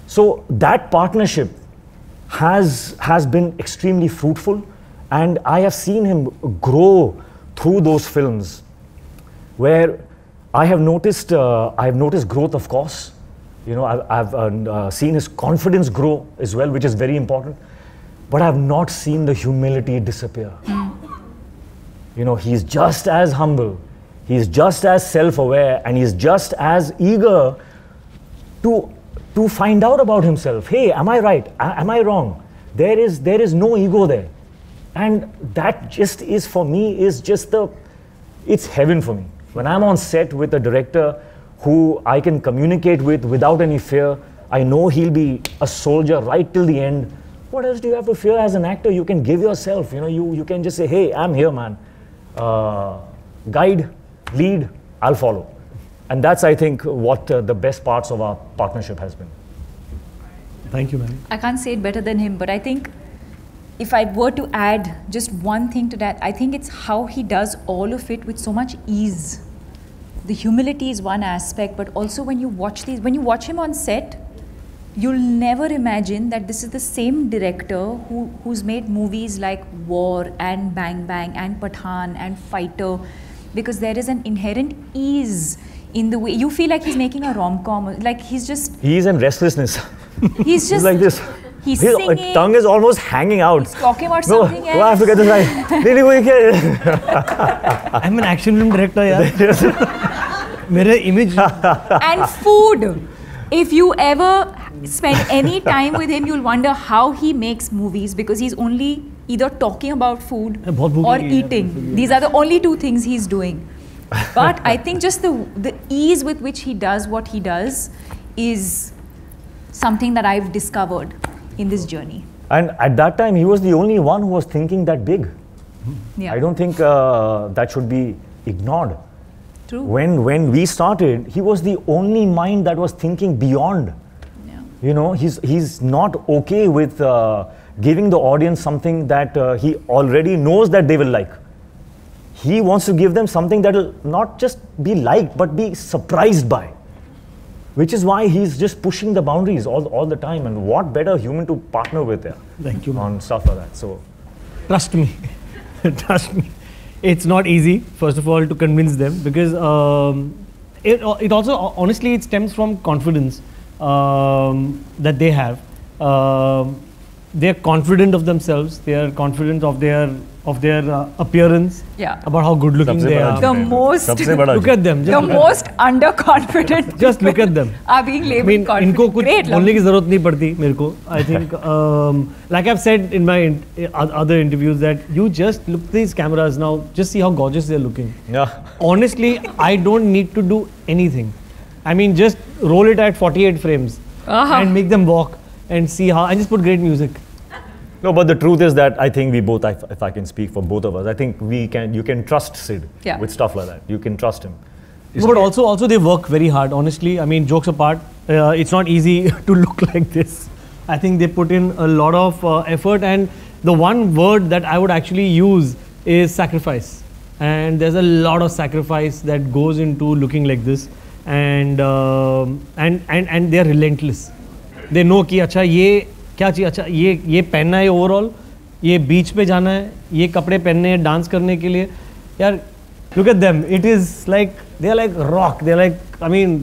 So that partnership has, has been extremely fruitful and I have seen him grow through those films where I have noticed, uh, I have noticed growth, of course. You know, I've, I've uh, uh, seen his confidence grow as well, which is very important. But I've not seen the humility disappear. You know, he's just as humble, he's just as self aware, and he's just as eager to, to find out about himself. Hey, am I right? A- am I wrong? There is, there is no ego there. And that just is, for me, is just the, it's heaven for me. When I'm on set with a director who I can communicate with without any fear, I know he'll be a soldier right till the end. What else do you have to fear as an actor? You can give yourself, you know, you, you can just say, hey, I'm here, man. Uh, guide, lead, I'll follow. And that's, I think, what uh, the best parts of our partnership has been. Thank you, man. I can't say it better than him, but I think if I were to add just one thing to that, I think it's how he does all of it with so much ease. The humility is one aspect, but also when you watch these, when you watch him on set, you'll never imagine that this is the same director who, who's made movies like War and Bang Bang and Pathaan and Fighter, because there is an inherent ease in the way you feel like he's making a rom com. Like he's just. He's in restlessness. He's just. he's like this. He's His uh, singing, tongue is almost hanging out. He's talking about no, something else. No, I have to get this right. I'm an action film director, yeah. My image. And food. If you ever spend any time with him, you'll wonder how he makes movies because he's only either talking about food or eating. These are the only two things he's doing. But I think just the the ease with which he does what he does is something that I've discovered in this journey. and at that time, he was the only one who was thinking that big. Yeah. I don't think uh, that should be ignored. True. When, when we started, he was the only mind that was thinking beyond. Yeah. You know, he's, he's not okay with uh, giving the audience something that uh, he already knows that they will like. He wants to give them something that will not just be liked, but be surprised by. Which is why he's just pushing the boundaries all, all the time. And what better human to partner with there Thank you, on stuff like that. So, trust me trust me it's not easy first of all to convince them because um, it, it also honestly it stems from confidence um, that they have um, they're confident of themselves they are confident of their of their uh, appearance Yeah. about how good looking सबसे they बड़ा are The झूठ है। most- सबसे बड़ा look झूठ। at them The just, most underconfident just look at them are being I labeled mean, confident. इनको कुछ Great, love. बोलने की जरूरत नहीं पड़ती मेरे को I think like I've said in my in, other interviews that you just look at these cameras now just see how gorgeous they're looking Yeah. honestly I don't need to do anything I mean just roll it at 48 frames Uh-huh. and make them walk and see how and just put great music No, but the truth is that I think we both, if, if I can speak for both of us, I think we can, you can trust Sid Yeah. with stuff like that. You can trust him. No, but also also they work very hard honestly i mean jokes apart uh, it's not easy to look like this i think they put in a lot of uh, effort and the one word that i would actually use is sacrifice and there's a lot of sacrifice that goes into looking like this and um, and and and they're relentless they know कि अच्छा ये क्या चाहिए अच्छा ये ये पहनना है ओवरऑल ये बीच पे जाना है ये कपड़े पहनने हैं डांस करने के लिए। यार look at them it is like they are like rock they like I mean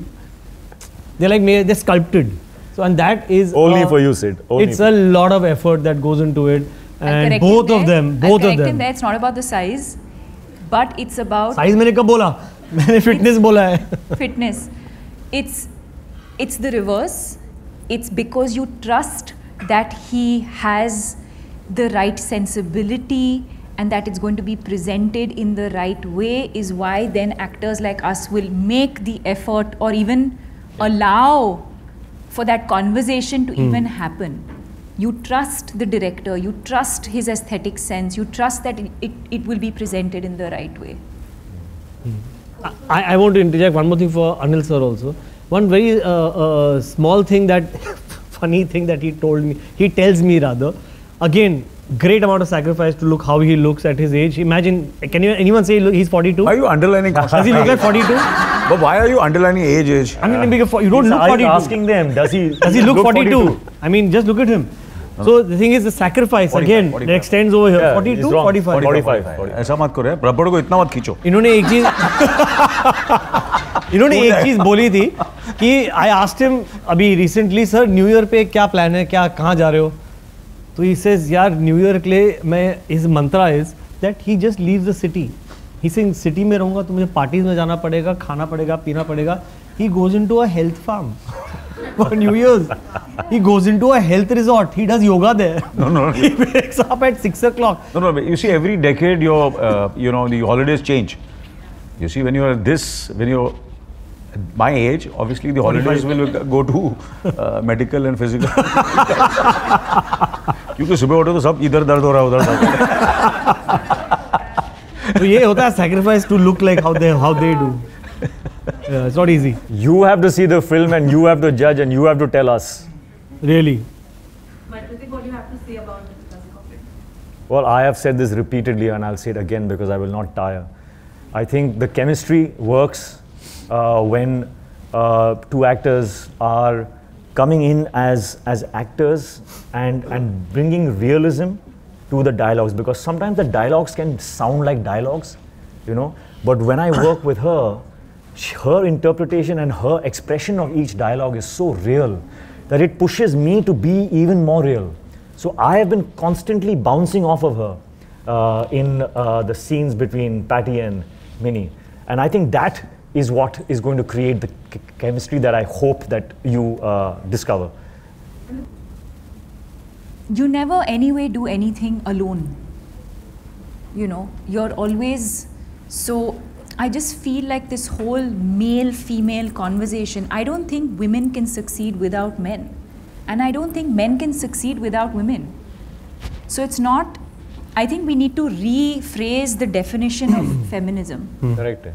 they like may they sculpted so and that is only for you said it's a lot of effort that goes into it and both of them both of them it's not about the size but it's about size मैंने कब बोला? मैंने fitness बोला है। Fitness it's it's the reverse it's because you trust that he has the right sensibility and that it's going to be presented in the right way is why then actors like us will make the effort or even allow for that conversation to even happen. You trust the director, you trust his aesthetic sense, you trust that it, it, it will be presented in the right way. I, I want to interject one more thing for Anil sir also. One very uh, uh, small thing that, funny thing that he told me, he tells me rather. Again, great amount of sacrifice to look how he looks at his age. Imagine, can you anyone say look, he's 42? Why are you underlining? Does he look like 42? but why are you underlining age? Age. I mean, because you don't He's look a- 42. asking them, does he? Does he look 42? I mean, just look at him. So the thing is, the sacrifice 45, again 45. that extends over here. Yeah, 42, he's wrong. 45. 45. 45. ऐसा मत करो यार रबड़ को इतना मत खींचो इन्होंने एक चीज़ इन्होंने एक चीज़ बोली थी कि आई आस्क्ड हिम अभी रिसेंटली सर न्यू ईयर पे क्या प्लान है क्या कहाँ जा रहे हो तो ही सेज यार न्यू ईयर के लिए मैं his mantra is that he just leave the city he sing city में रहूँगा तो मुझे पार्टीज़ में जाना पड़ेगा खाना पड़ेगा पीना पड़ेगा he goes into a health farm for new years he goes into a health resort he does yoga there No, no, he wakes up at six o'clock No, no. You see, every decade, your uh, you know the holidays change. You see, when you're this, when you're My age, obviously the holidays will go to uh, medical and physical. क्योंकि सुबह उठो तो सब इधर दर्द हो रहा है उधर दर्द तो sacrifice to look like how they do. It's not easy. You have to see the film and you have to judge and you have to tell us. Really? But Hrithik, what do you have to say about the classic Well, I have said this repeatedly and I'll say it again because I will not tire. I think the chemistry works uh, when uh, two actors are coming in as, as actors and, and bringing realism to the dialogues because sometimes the dialogues can sound like dialogues, you know. But when I work with her, sh- her interpretation and her expression of each dialogue is so real that it pushes me to be even more real. So I have been constantly bouncing off of her uh, in uh, the scenes between Patty and Minni. And I think that is what is going to create the ch- chemistry that I hope that you uh, discover. you never anyway do anything alone you know you're always so i just feel like this whole male female conversation i don't think women can succeed without men and i don't think men can succeed without women so it's not i think we need to rephrase the definition of feminism Correct.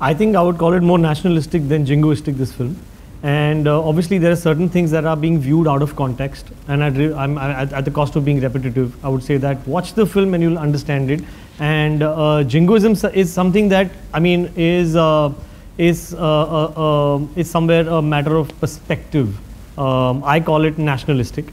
I think I would call it more nationalistic than jingoistic. This film, and uh, obviously there are certain things that are being viewed out of context. And I'm, at, at the cost of being repetitive, I would say that watch the film and you'll understand it. And uh, jingoism is something that I mean is uh, is uh, uh, uh, is somewhere a matter of perspective. Um, I call it nationalistic.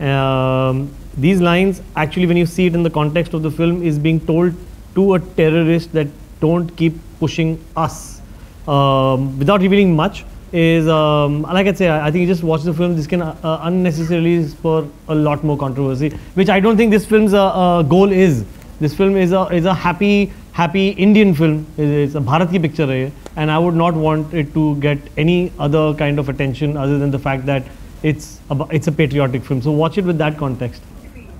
Um, these lines actually, when you see it in the context of the film, is being told to a terrorist that don't keep pushing us. Um, without revealing much is um, like I say I think you just watch the film. This can uh, unnecessarily spur a lot more controversy which I don't think this film's uh, uh, goal is. This film is a is a happy happy Indian film. It's a Bharati picture hai and I would not want it to get any other kind of attention other than the fact that it's a, it's a patriotic film. So watch it with that context.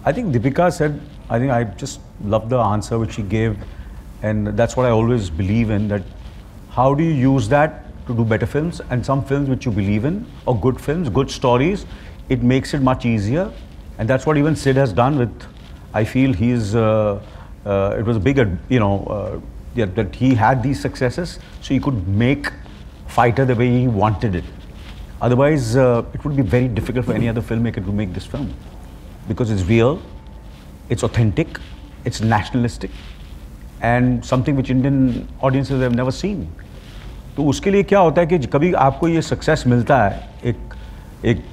I think Deepika said, I think I just love the answer which she gave, and that's what I always believe in that how do you use that to do better films and some films which you believe in or good films, good stories, it makes it much easier, and that's what even Sid has done with. I feel he's. Uh, uh, it was a big, you know, uh, yeah, that he had these successes, so he could make fighter the way he wanted it. Otherwise, uh, it would be very difficult for any other filmmaker to make this film because it's real, it's authentic, it's nationalistic, and something which Indian audiences have never seen. तो उसके लिए क्या होता है कि कभी आपको ये सक्सेस मिलता है एक एक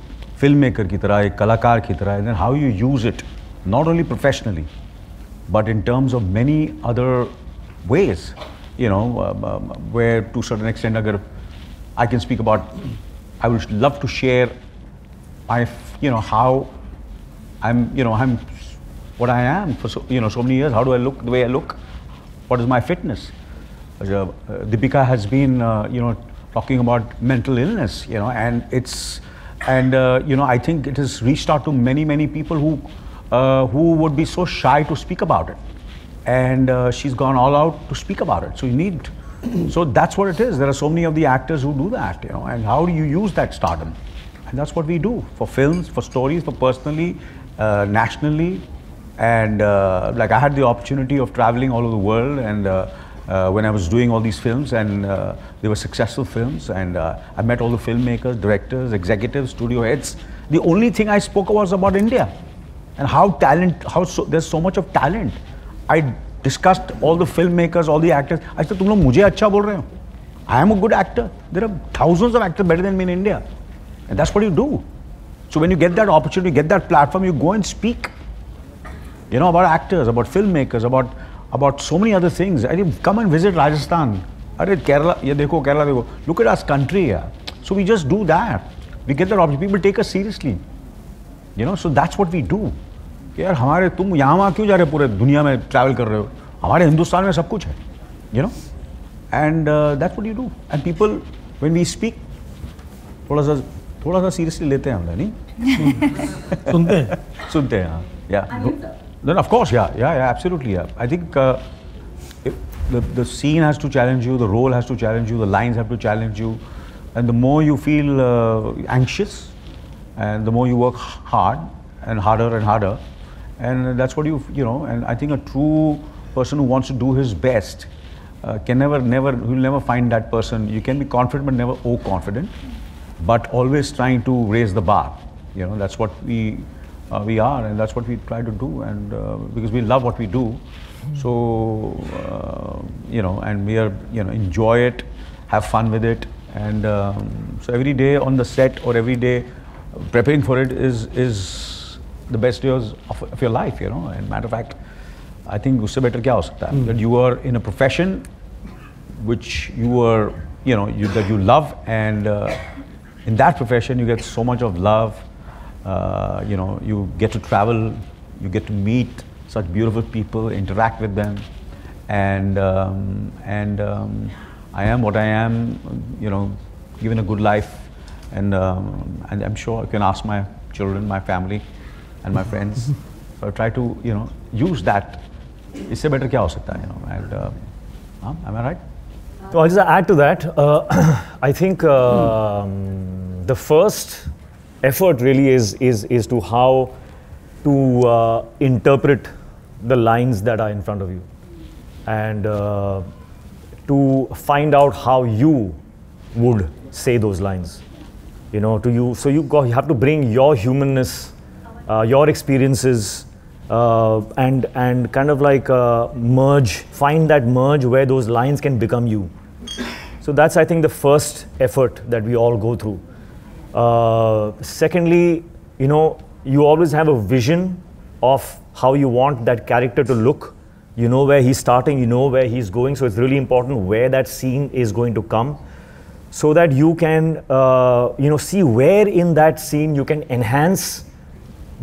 फिल्म मेकर की तरह एक कलाकार की तरह then how you use it not only professionally but in terms of many other ways, you know, um, um, where to a certain extent, agar I can speak about, I would love to share, I, f- you know, how I'm, you know, I'm what I am for so, you know so many years. How do I look the way I look? what is my fitness? Uh, Deepika has been, uh, you know, talking about mental illness, you know, and it's, and uh, you know, I think it has reached out to many, many people who, uh, who would be so shy to speak about it, and uh, she's gone all out to speak about it. So you need, so that's what it is. There are so many of the actors who do that, you know, and how do you use that stardom? And that's what we do for films, for stories, for personally, uh, nationally, and uh, like I had the opportunity of traveling all over the world and uh, uh, when I was doing all these films and uh, they were successful films and uh, I met all the filmmakers, directors, executives, studio heads. The only thing I spoke was about India and how talent, how so, there's so much of talent. I discussed all the filmmakers, all the actors. I said, तुम लोग मुझे अच्छा बोल रहे हो. I am a good actor. There are thousands of actors better than me in India. And that's what you do. So when you get that opportunity, get that platform, you go and speak You know, about actors, about filmmakers, about about so many other things. I think come and visit Rajasthan. Are Kerala, yeah, dekho, Kerala, dekho. Look at us country, yeah. So we just do that. We get that opportunity. People take us seriously. You know, so that's what we do. कि यार हमारे तुम यहाँ वहाँ क्यों जा रहे हो पूरे दुनिया में ट्रैवल कर रहे हो हमारे हिंदुस्तान में सब कुछ है you know and that's what you do and people when we speak थोड़ा सा थोड़ा सा सीरियसली लेते हैं हम लोग, नहीं सुनते हैं सुनते हैं हाँ या then of course yeah yeah yeah absolutely yeah. I think uh, the, the scene has to challenge you the role has to challenge you the lines have to challenge you and the more you feel uh, anxious and the more you work hard and harder and harder and that's what you you know and i think a true person who wants to do his best uh, can never never you'll never find that person. You can be confident but never overconfident but always trying to raise the bar. You know that's what we uh, we are, and that's what we try to do. And uh, because we love what we do, so uh, you know, and we are you know enjoy it, have fun with it, and um, so every day on the set or every day preparing for it is is the best years of, of your life. You know, and matter of fact, I think उससे better क्या हो सकता है? That you are in a profession which you are, you know, you, that you love, and uh, in that profession you get so much of love. Uh, you know, you get to travel, you get to meet such beautiful people, interact with them, and um, and um, I am what I am. You know, given a good life, and um, and I'm sure I can ask my children, my family, and my friends. so I try to you know use that. इससे better क्या हो सकता है? You know, and uh, huh? am I right? So I'll just add to that. Uh, I think um, the first effort really is, is, is to how to uh, interpret the lines that are in front of you. And uh, to find out how you would say those lines. You know to you so you, go, you have to bring your humanness uh, your experiences uh, and and kind of like uh, merge find that merge where those lines can become you. So that's i think the first effort that we all go through uh, secondly, you know, you always have a vision of how you want that character to look. You know where he's starting, you know where he's going. So it's really important where that scene is going to come, so that you can, uh, you know, see where in that scene you can enhance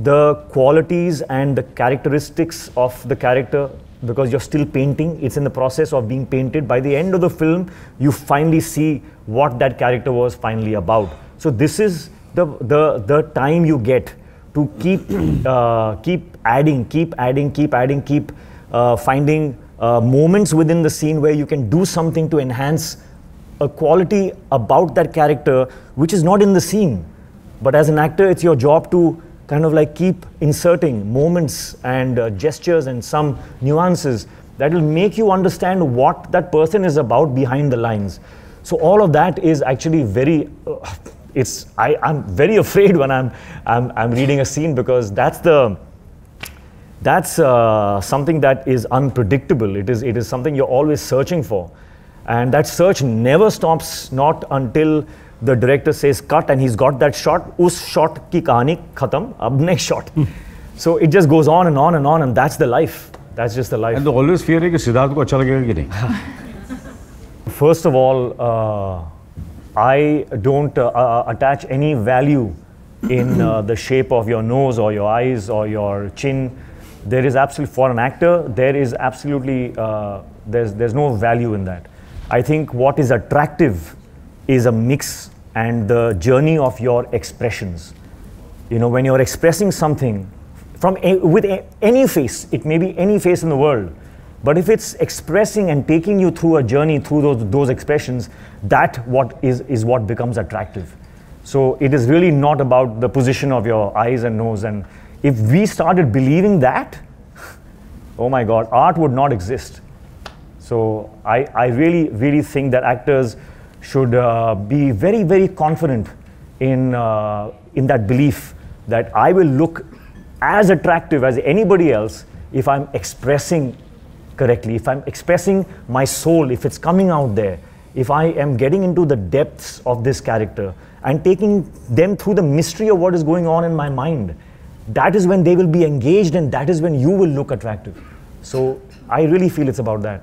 the qualities and the characteristics of the character because you're still painting it's in the process of being painted by the end of the film you finally see what that character was finally about so this is the, the, the time you get to keep, uh, keep adding, keep adding, keep adding, keep uh, finding uh, moments within the scene where you can do something to enhance a quality about that character which is not in the scene. But as an actor, it's your job to kind of like keep inserting moments and uh, gestures and some nuances that will make you understand what that person is about behind the lines. So all of that is actually very uh, it's I, I'm very afraid when I'm, I'm, I'm reading a scene because that's the that's uh, something that is unpredictable. It is, it is something you're always searching for. And that search never stops, not until the director says cut and he's got that shot. Us shot ki kahani khatam, ab next shot. Hmm. so it just goes on and on and on, and that's the life. That's just the life. And the always fear is that Siddharth will acha lagega. First of all, uh, I don't uh, uh, attach any value in uh, the shape of your nose or your eyes or your chin. There is absolutely, for an actor, there is absolutely, uh, there's, there's no value in that. I think what is attractive is a mix and the journey of your expressions. You know, when you're expressing something from a, with a, any face, it may be any face in the world, but if it's expressing and taking you through a journey through those, those expressions, that what is, is what becomes attractive. So it is really not about the position of your eyes and nose. And if we started believing that, oh my God, art would not exist. So I, I really, really think that actors should uh, be very, very confident in, uh, in that belief that I will look as attractive as anybody else if I'm expressing correctly, if I'm expressing my soul, if it's coming out there, if I am getting into the depths of this character and taking them through the mystery of what is going on in my mind, that is when they will be engaged and that is when you will look attractive. So I really feel it's about that.